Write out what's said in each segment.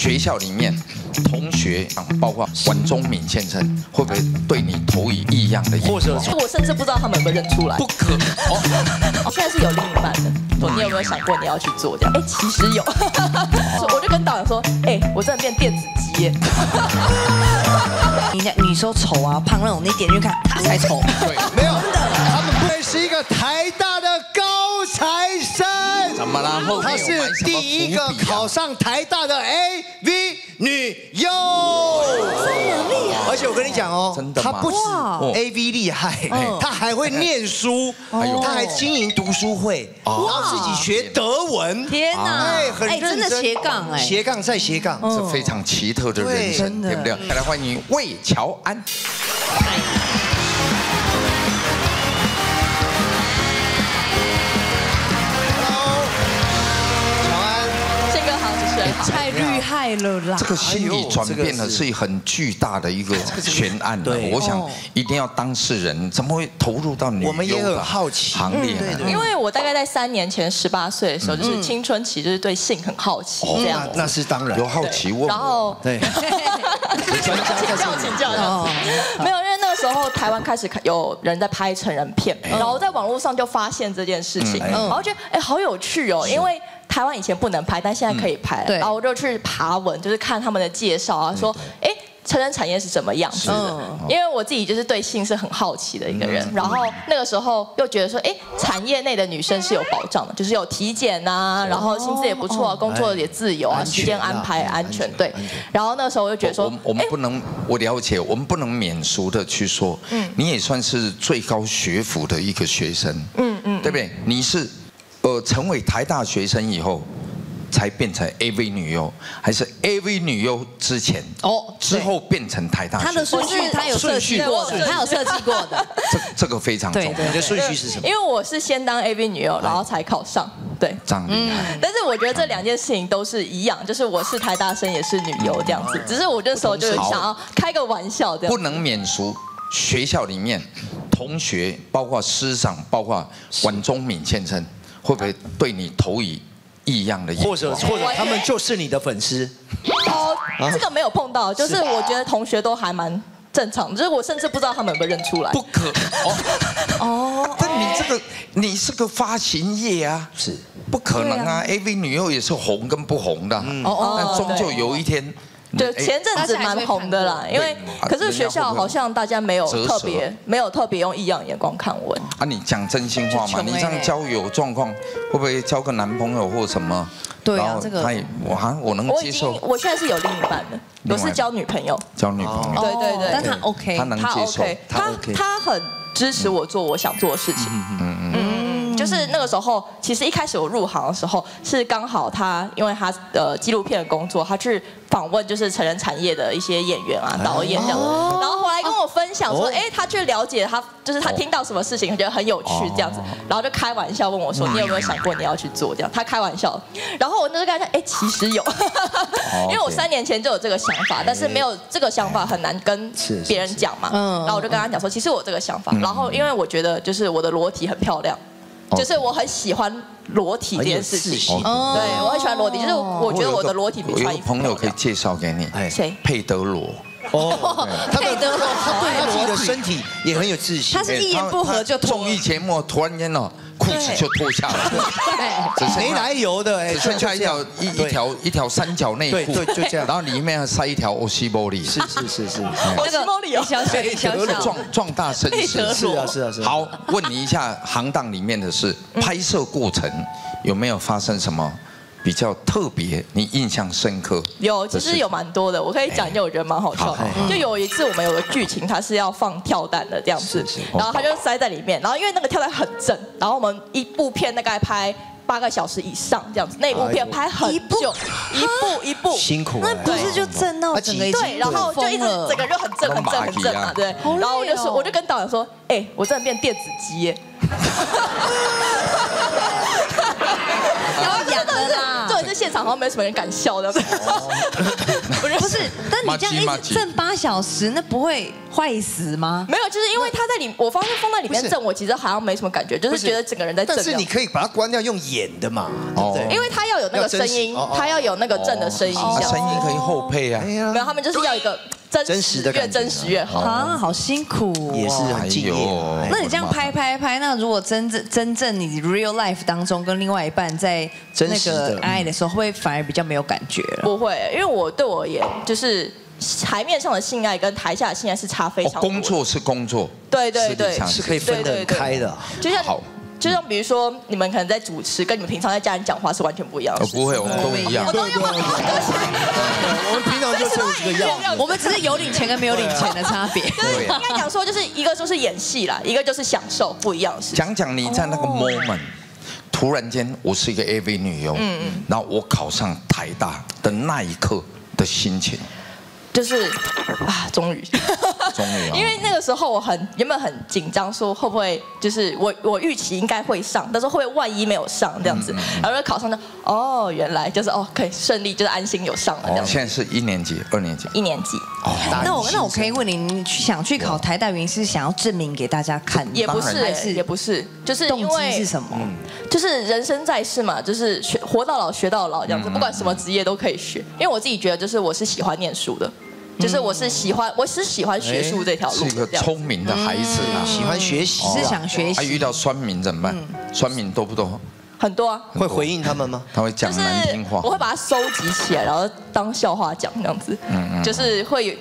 学校里面同学啊，包括管中敏先生，会不会对你投以异样的眼光？或者我甚至不知道他们有没有认出来。不可能现在是有另一半的，你有没有想过你要去做这样？哎，其实有，我就跟导演说，哎，我真的变电子鸡耶。你你说丑啊胖那种，你点进去看，他才丑。对，没有，他们不会是一个台大的高材生，怎么啦？后她是第一个考上台大的 AV 女优，而且我跟你讲哦，真的吗？她不止 AV 厉害，她还会念书，她还经营读书会，然后自己学德文，天哪，哎，很认真的斜杠哎，斜杠再斜杠，是非常奇特的人生，对。对不对？再来欢迎魏乔安。太厉害了啦。这！个心理转变呢，是很巨大的一个 悬案的。对。我想一定要当事人怎么会投入到女我们也优的很好奇。行列呢？因为我大概在三年前十八岁的时候，就是青春期，就是对性很好奇这样。那。那是当然。有，好奇问我，然后对，请教请教这样子没有，因为那个时候台湾开始看有人在拍成人片，然后在网络上就发现这件事情，然后觉得哎好有趣哦，因为。台湾以前不能拍，但现在可以拍。然后我就去爬文，就是看他们的介绍啊，说，哎，成人产业是怎么样子？的。嗯？因为我自己就是对性是很好奇的一个人，然后那个时候又觉得说，哎，产业内的女生是有保障的，就是有体检啊，然后薪资也不错啊，工作也自由啊，时间安排安全，对。然后那个时候我就觉得说我，我们不能，我了解，我们不能免俗的去说，你也算是最高学府的一个学生，嗯嗯，对不对？你是呃成为台大学生以后。才变成 AV 女优，还是 AV 女优之前哦之后变成台大学生？他的顺序他有设计过的，他有设计过的。这这个非常重要，对你的顺序是什么？因为我是先当 AV 女优，然后才考上，对。这样厉害。但是我觉得这两件事情都是一样，就是我是台大生，也是女优这样子。只是我那时候就是想要开个玩笑这样不。能免俗。学校里面同学，包括师长，包括管中敏先生，会不会对你投以异样的眼光？或者或者他们就是你的粉丝，哦，这个没有碰到，就是我觉得同学都还蛮正常，就是我甚至不知道他们有没有认出来。不可哦。哦，但你这个你是个发行业啊，是。不可能啊！AV 女优也是红跟不红的。啊，哦哦但终究有一天，对，哎前阵子蛮红的啦，因为可是学校好像大家没有特别没有特别用异样眼光看我。啊，你讲真心话嘛？你这样交友状况，会不会交个男朋友或什么？对啊这个他也我哈，我能接受我现在是有另一半的，我是交女朋友。交女朋友。对对对但他 OK，他他能接受 OK，他他 OK 他很支持我做我想做的事情。嗯嗯，就是那个时候，其实一开始我入行的时候是刚好他，因为他的纪录片的工作，他去访问就是成人产业的一些演员啊、导演这样，然后后来跟我分享说，哦。哎，他去了解他，就是他听到什么事情，他觉得很有趣这样子，然后就开玩笑问我说，你有没有想过你要去做这样？他开玩笑，然后我那时候跟他讲，哎，其实有，因为我三年前就有这个想法，但是没有这个想法很难跟别人讲嘛，嗯。然后我就跟他讲说，其实我这个想法，然后因为我觉得就是我的裸体很漂亮，哦就是我很喜欢裸体这件事情，哦。对我很喜欢裸体，就是我觉得我的裸体比我有穿衣服朋友可以。介绍给你，哎谁？佩德罗。哦，佩德罗。他对他自己的身体也很有自信。他。是一言不合就脱综艺节目突然间哦，裤子就脱下来，只没来由的哎，只剩下一条一一条一条三角内裤，对对就这样。然后里面还塞一条欧西玻璃，是是是是，欧西玻璃哦，小小小小壮壮大身势。罗是啊是啊是啊。好，问你一下行当里面的事，拍摄过程有没有发生什么比较特别、你印象深刻？有，其实有蛮多的，我可以讲一件我觉得蛮好笑。就有一次我们有个剧情，它是要放跳蛋的这样子是是，然后它就塞在里面，然后因为那个跳蛋很正，然后我们一部片大概拍八个小时以上这样子，那部片拍很久，一部一部。辛苦。那不是就震到整个对，然后就一直整个就很正很正很正嘛，对。然后我就说，我就跟导演说，哎，我真的变电子鸡耶。要养的啦对，是现场好像没什么人敢笑的。不是，但你这样一直震八小时，那不会坏死吗？没有，就是因为他在里，我发现放在里面震，我其实好像没什么感觉，就是觉得整个人在震。但是你可以把它关掉，用演的嘛，对不对？因为他要有那个声音要真实哦哦，他要有那个震的声音，声音可以后配啊。没有，他们就是要一个真真实的越感觉真实越好。啊，好辛苦哦。也是很敬业那你这样拍拍拍，那如果真正真正你 real life 当中跟另外一半在那真实的个爱的时候，会不会反而比较没有感觉了？不会，因为我对我而言，就是台面上的性爱跟台下的性爱是差非哦常多。工作是工作，对对对是可以分得开的。就像好就像比如说，你们可能在主持，跟你们平常在家人讲话是完全不一样的不会，我们都一样我。对不起我们 平常就这个样。我们只是有领钱跟没有领钱的差别。就是应该讲说，就是一个说是演戏啦，一个就是享受不一样的事。讲讲你在那个 moment，突然间我是一个 AV 女优，嗯嗯然后我考上台大的那一刻的心情，就是啊，终于，终于啊。因为那个时候我很原本很紧张，说会不会就是我我预期应该会上，但是会不会万一没有上这样子，然后考上就哦，原来就是哦可以顺利，就是安心有上了这哦，样。子。现在是一年级、二年级，一年级。哦。那我那我可以问你，你去想去考台大，原因是想要证明给大家看，也不是、也不是，就是因动机为是什么？就是人生在世嘛，就是学活到老学到老这样子，不管什么职业都可以学。因为我自己觉得，就是我是喜欢念书的，就是我是喜欢，我是喜欢学术这条路是一个。聪明的孩子啊。喜欢学习，是想学他遇。到酸民怎么办？酸民多不多？很多啊，会回应他们吗？他会讲就是难听话我。会把它收集起来，然后当笑话讲这样子。嗯就是会，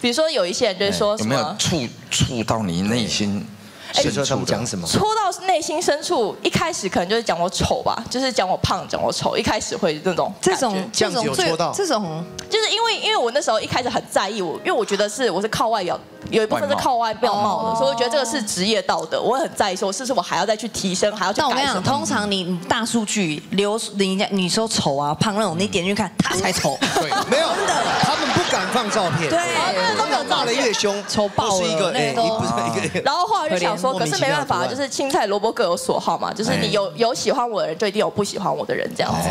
比如说有一些人就是说有什么。没有触触到你内心深比如说讲？什么？戳到内心深处，一开始可能就是讲我丑吧，就是讲我胖，讲我丑，一开始会那种这种这种最戳到这种就是因为因为我那时候一开始很在意我，因为我觉得是我是靠外表，有一部分是靠外表貌的，所以我觉得这个是职业道德，我会很在意说是不是我还要再去提升，还要去但我跟你讲。通常你你大数据流人家你说丑啊胖那种，你点进去看他才丑。对，没有，他们不敢放照片。对。他们有照骂的越凶，丑爆了。都是一个哎，不是一个。然后后来就想说，可是没办法，就是青菜萝卜各有所好嘛，就是你有有喜欢我的人，就一定有不喜欢我的人这样子，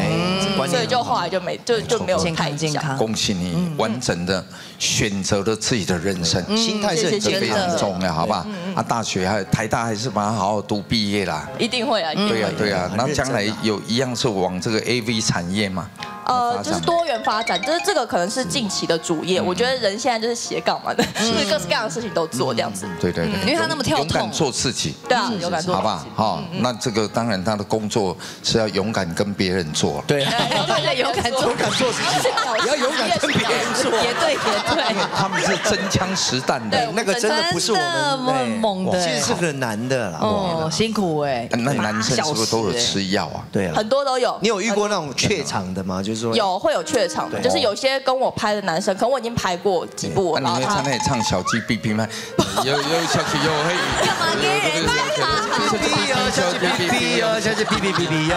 所以就后来就没就就没有健太健康。恭喜你完整的选择了自己的人生，心态这非正面的。常重要，好不好？啊，大学还台大还是把它好好读毕业啦。一定会啊，对呀，对呀，那将来有一样是往这个 AV 产业嘛？呃，就是多元发展，就是这个可能是近期的主业。我觉得人现在就是斜杠嘛，就是各式各样的事情都做这样子。对对对，因为他那么跳勇敢做自己。对啊，勇敢做好不好？好，那这个当然他的工作是要勇敢跟别人做。对啊，对对，有感做勇敢做自己，也要勇敢跟别人做。也对也对，他们是真枪实弹的，那个真的不是我们很猛的其实是个男的啦。哦，辛苦哎。那男生是不是都有吃药啊？对啊，很多都有。你有遇过那种怯场的吗？就是说有会有怯场的，就是有些跟我拍的男生，可能我已经拍过几部，然后他那你会在那里唱小鸡哔哔吗？有有小鸡有嘿，干嘛给人家哔哔哦，小鸡哔哔哦，小鸡哔哔哔哔哦，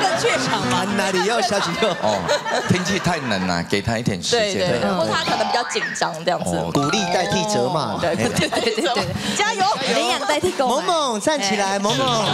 更怯场吗？哪里要小鸡哟？哦，天气太冷了，给他一点时间对对，间。或者他可能比较紧张这样子。哦鼓励代替责骂。对对对对对，加油！领养代替购买萌萌站起来，萌萌。